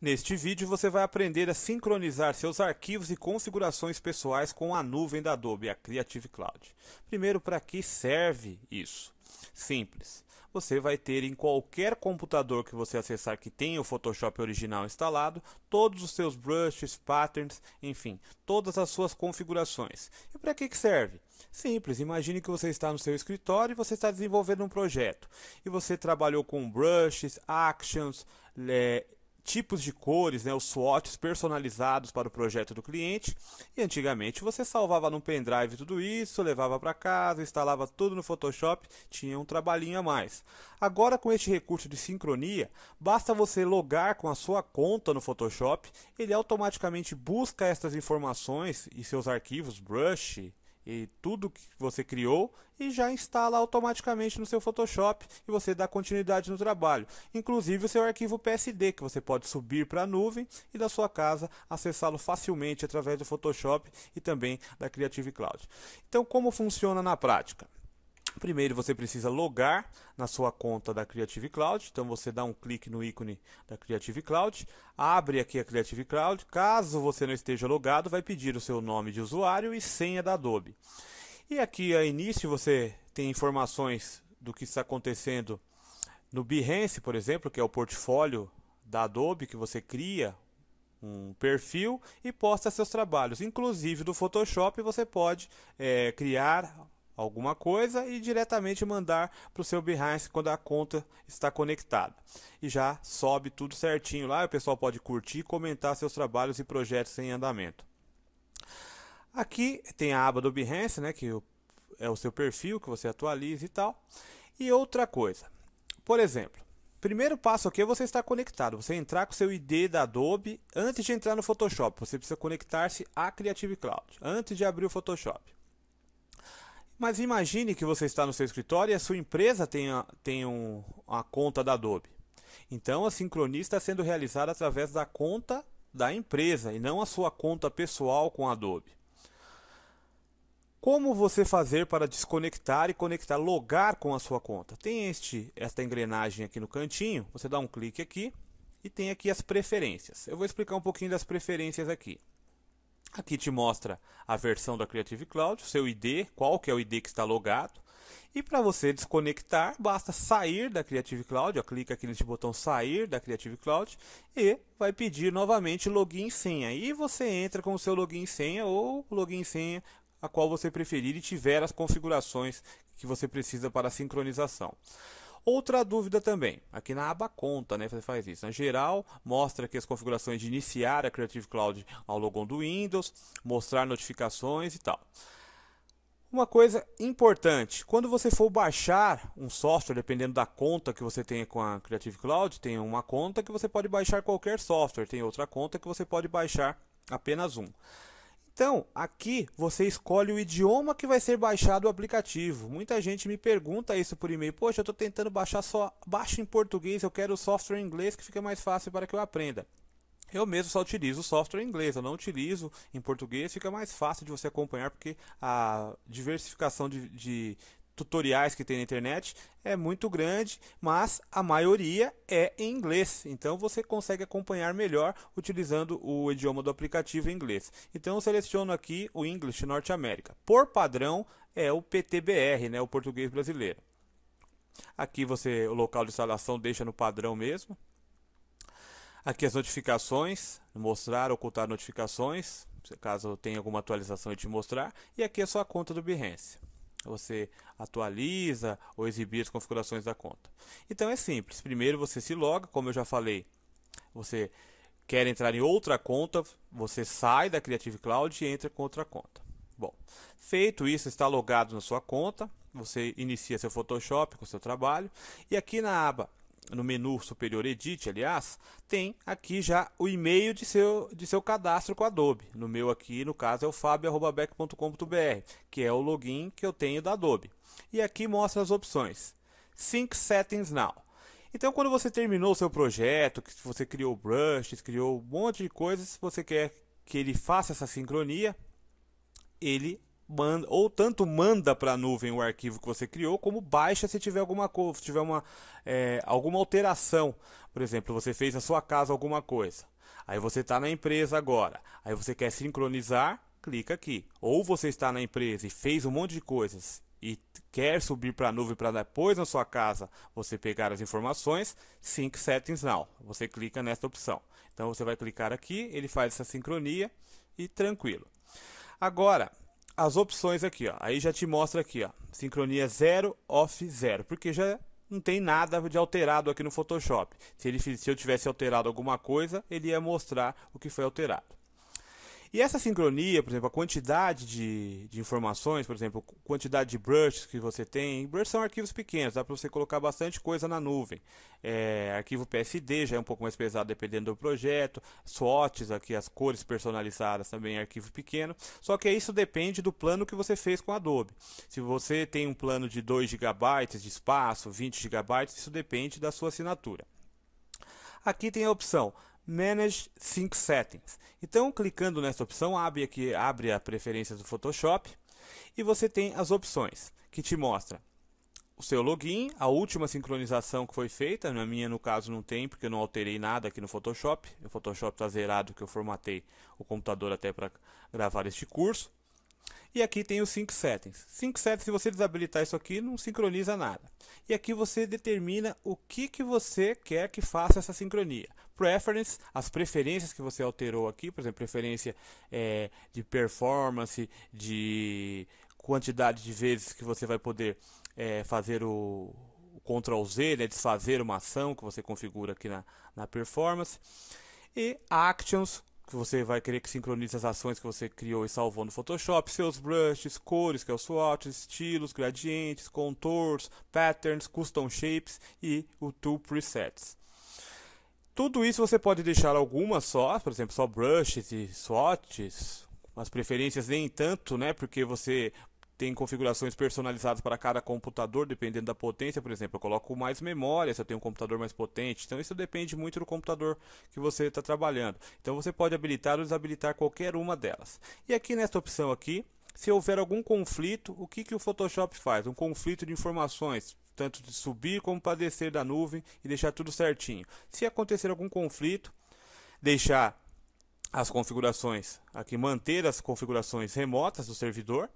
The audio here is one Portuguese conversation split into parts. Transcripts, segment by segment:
Neste vídeo você vai aprender a sincronizar seus arquivos e configurações pessoais com a nuvem da Adobe, a Creative Cloud. Primeiro, para que serve isso? Simples. Você vai ter em qualquer computador que você acessar que tenha o Photoshop original instalado, todos os seus brushes, patterns, enfim, todas as suas configurações. E para que serve? Simples, imagine que você está no seu escritório e você está desenvolvendo um projeto. E você trabalhou com brushes, actions, é, tipos de cores, né, os swatches personalizados para o projeto do cliente. E antigamente você salvava num pendrive tudo isso, levava para casa, instalava tudo no Photoshop, tinha um trabalhinho a mais. Agora com este recurso de sincronia, basta você logar com a sua conta no Photoshop, ele automaticamente busca estas informações e seus arquivos, brush, e tudo que você criou e já instala automaticamente no seu Photoshop e você dá continuidade no trabalho. Inclusive o seu arquivo PSD que você pode subir para a nuvem e da sua casa acessá-lo facilmente através do Photoshop e também da Creative Cloud. Então como funciona na prática? Primeiro você precisa logar na sua conta da Creative Cloud, então você dá um clique no ícone da Creative Cloud, abre aqui a Creative Cloud, caso você não esteja logado, vai pedir o seu nome de usuário e senha da Adobe. E aqui a início você tem informações do que está acontecendo no Behance, por exemplo, que é o portfólio da Adobe que você cria um perfil e posta seus trabalhos. Inclusive do Photoshop você pode é, criar alguma coisa e diretamente mandar para o seu Behance quando a conta está conectada. E já sobe tudo certinho lá, o pessoal pode curtir e comentar seus trabalhos e projetos em andamento. Aqui tem a aba do Behance, né, que é o seu perfil que você atualiza e tal. E outra coisa, por exemplo, primeiro passo aqui é você estar conectado, você entrar com seu ID da Adobe antes de entrar no Photoshop. Você precisa conectar-se à Creative Cloud antes de abrir o Photoshop. Mas imagine que você está no seu escritório e a sua empresa tem, a, tem um, a conta da Adobe. Então a sincronia está sendo realizada através da conta da empresa e não a sua conta pessoal com a Adobe. Como você fazer para desconectar e conectar, logar com a sua conta? Tem este, esta engrenagem aqui no cantinho, você dá um clique aqui e tem aqui as preferências. Eu vou explicar um pouquinho das preferências aqui. Aqui te mostra a versão da Creative Cloud, seu ID, qual que é o ID que está logado. E para você desconectar, basta sair da Creative Cloud, ó, clica aqui nesse botão sair da Creative Cloud e vai pedir novamente login e senha. E você entra com o seu login e senha ou login e senha a qual você preferir e tiver as configurações que você precisa para a sincronização. Outra dúvida também, aqui na aba conta, né, você faz isso. Na geral, mostra aqui as configurações de iniciar a Creative Cloud ao logon do Windows, mostrar notificações e tal. Uma coisa importante, quando você for baixar um software, dependendo da conta que você tenha com a Creative Cloud, tem uma conta que você pode baixar qualquer software, tem outra conta que você pode baixar apenas um. Então, aqui você escolhe o idioma que vai ser baixado o aplicativo. Muita gente me pergunta isso por e-mail. Poxa, eu estou tentando baixar só baixo em português, eu quero o software em inglês que fica mais fácil para que eu aprenda. Eu mesmo só utilizo o software em inglês, eu não utilizo em português, fica mais fácil de você acompanhar porque a diversificação de, de tutoriais que tem na internet é muito grande, mas a maioria é em inglês. Então você consegue acompanhar melhor utilizando o idioma do aplicativo em inglês. Então eu seleciono aqui o English Norte América. Por padrão é o PTBR, né, o português brasileiro. Aqui você o local de instalação deixa no padrão mesmo. Aqui as notificações, mostrar, ocultar notificações, caso tenha alguma atualização e te mostrar. E aqui é a sua conta do Behance você atualiza ou exibir as configurações da conta. Então é simples. Primeiro você se loga, como eu já falei, você quer entrar em outra conta, você sai da Creative Cloud e entra com outra conta. Bom, feito isso, está logado na sua conta, você inicia seu Photoshop com seu trabalho e aqui na aba no menu superior Edit, aliás, tem aqui já o e-mail de seu, de seu cadastro com a Adobe. No meu aqui, no caso, é o fabio.bec.com.br, que é o login que eu tenho da Adobe. E aqui mostra as opções. Sync Settings Now. Então, quando você terminou o seu projeto, que você criou brushes, criou um monte de coisas, você quer que ele faça essa sincronia, ele manda, ou tanto manda para a nuvem o arquivo que você criou, como baixa se tiver alguma coisa, tiver uma, é, alguma alteração. Por exemplo, você fez na sua casa alguma coisa. Aí você está na empresa agora. Aí você quer sincronizar, clica aqui. Ou você está na empresa e fez um monte de coisas e quer subir para a nuvem para depois na sua casa você pegar as informações, Sync Settings Now. Você clica nesta opção. Então você vai clicar aqui, ele faz essa sincronia e tranquilo. Agora, as opções aqui, ó. Aí já te mostra aqui, ó, sincronia 0 off 0, porque já não tem nada de alterado aqui no Photoshop. Se ele se eu tivesse alterado alguma coisa, ele ia mostrar o que foi alterado. E essa sincronia, por exemplo, a quantidade de, de informações, por exemplo, quantidade de brushes que você tem. Brushes são arquivos pequenos, dá para você colocar bastante coisa na nuvem. É, arquivo PSD já é um pouco mais pesado dependendo do projeto. SWOTs, aqui as cores personalizadas também é arquivo pequeno. Só que isso depende do plano que você fez com Adobe. Se você tem um plano de 2 GB de espaço, 20 GB, isso depende da sua assinatura. Aqui tem a opção Manage Sync Settings. Então, clicando nessa opção, abre aqui abre a preferência do Photoshop e você tem as opções que te mostra o seu login, a última sincronização que foi feita, na minha no caso não tem, porque eu não alterei nada aqui no Photoshop. O Photoshop está zerado que eu formatei o computador até para gravar este curso. E aqui tem o Sync Settings. Sync Settings, se você desabilitar isso aqui, não sincroniza nada. E aqui você determina o que, que você quer que faça essa sincronia. Preference, as preferências que você alterou aqui, por exemplo, preferência é, de performance, de quantidade de vezes que você vai poder é, fazer o, o Ctrl Z, né, desfazer uma ação que você configura aqui na, na performance. E Actions, que você vai querer que sincronize as ações que você criou e salvou no Photoshop, seus brushes, cores, que é o swatch, estilos, gradientes, contours, patterns, custom shapes e o tool presets. Tudo isso você pode deixar algumas só, por exemplo, só brushes e swatches, as preferências nem tanto, né, porque você tem configurações personalizadas para cada computador, dependendo da potência. Por exemplo, eu coloco mais memória se eu tenho um computador mais potente. Então, isso depende muito do computador que você está trabalhando. Então, você pode habilitar ou desabilitar qualquer uma delas. E aqui nesta opção aqui, se houver algum conflito, o que, que o Photoshop faz? Um conflito de informações, tanto de subir como para descer da nuvem e deixar tudo certinho. Se acontecer algum conflito, deixar as configurações aqui, manter as configurações remotas do servidor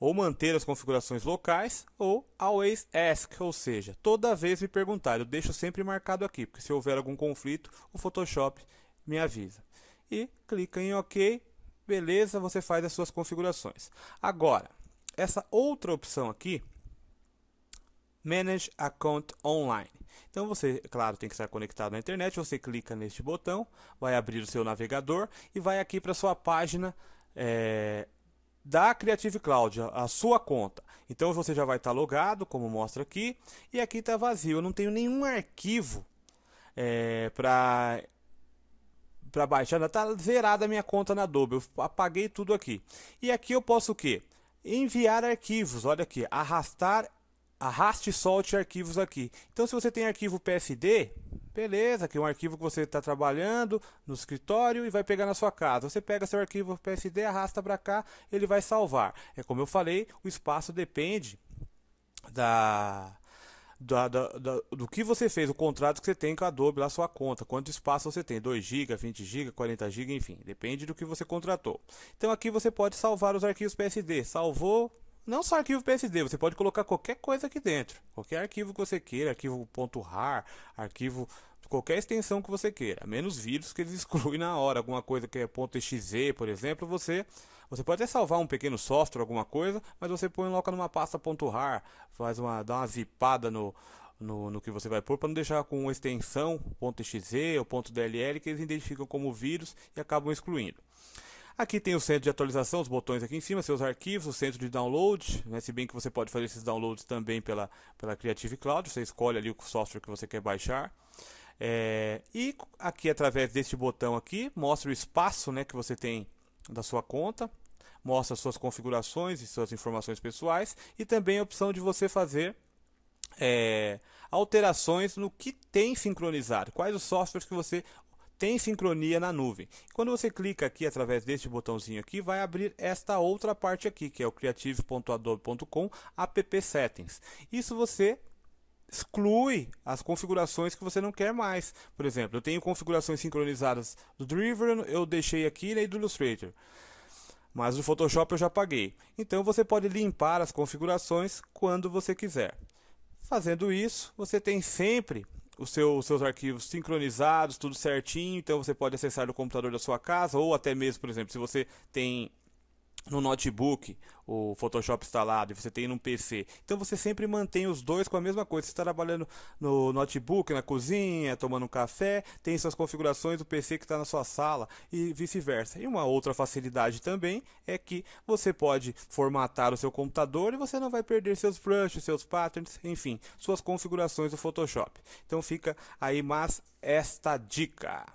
ou manter as configurações locais, ou always ask, ou seja, toda vez me perguntar. Eu deixo sempre marcado aqui, porque se houver algum conflito, o Photoshop me avisa. E clica em OK, beleza, você faz as suas configurações. Agora, essa outra opção aqui, Manage Account Online. Então você, claro, tem que estar conectado na internet. Você clica neste botão, vai abrir o seu navegador e vai aqui para sua página é, da Creative Cloud, a sua conta. Então você já vai estar logado, como mostra aqui, e aqui está vazio. Eu não tenho nenhum arquivo é, para para baixar. Está zerada a minha conta na Adobe. Eu apaguei tudo aqui. E aqui eu posso o quê? Enviar arquivos. Olha aqui, arrastar, arraste e solte arquivos aqui. Então se você tem arquivo PSD, Beleza, aqui é um arquivo que você está trabalhando no escritório e vai pegar na sua casa. Você pega seu arquivo PSD, arrasta para cá, ele vai salvar. É como eu falei, o espaço depende da, da, da, da, do que você fez, o contrato que você tem com a Adobe, lá sua conta, quanto espaço você tem, 2 GB, 20 GB, 40 GB, enfim, depende do que você contratou. Então aqui você pode salvar os arquivos PSD. Salvou, não só arquivo PSD, você pode colocar qualquer coisa aqui dentro. Qualquer arquivo que você queira, arquivo .rar, arquivo qualquer extensão que você queira, menos vírus que eles excluem na hora, alguma coisa que é .exe, por exemplo, você você pode até salvar um pequeno software, alguma coisa, mas você põe coloca numa pasta .rar, faz uma dá uma zipada no no, no que você vai pôr para não deixar com extensão .exe ou .dll que eles identificam como vírus e acabam excluindo. Aqui tem o centro de atualização, os botões aqui em cima, seus arquivos, o centro de download, né, se bem que você pode fazer esses downloads também pela, pela Creative Cloud, você escolhe ali o software que você quer baixar. É, e aqui através deste botão aqui, mostra o espaço né, que você tem da sua conta, mostra suas configurações e suas informações pessoais e também a opção de você fazer é, alterações no que tem sincronizado, quais os softwares que você tem sincronia na nuvem. Quando você clica aqui através deste botãozinho aqui, vai abrir esta outra parte aqui, que é o creative.adobe.com app settings. Isso você exclui as configurações que você não quer mais. Por exemplo, eu tenho configurações sincronizadas do Driver, eu deixei aqui né, e do Illustrator. Mas o Photoshop eu já paguei. Então você pode limpar as configurações quando você quiser. Fazendo isso, você tem sempre os seu, seus arquivos sincronizados, tudo certinho. Então você pode acessar no computador da sua casa ou até mesmo, por exemplo, se você tem no notebook o Photoshop instalado e você tem num PC. Então você sempre mantém os dois com a mesma coisa. Você está trabalhando no notebook, na cozinha, tomando um café, tem suas configurações do PC que está na sua sala e vice-versa. E uma outra facilidade também é que você pode formatar o seu computador e você não vai perder seus brushes, seus patterns, enfim, suas configurações do Photoshop. Então fica aí mais esta dica.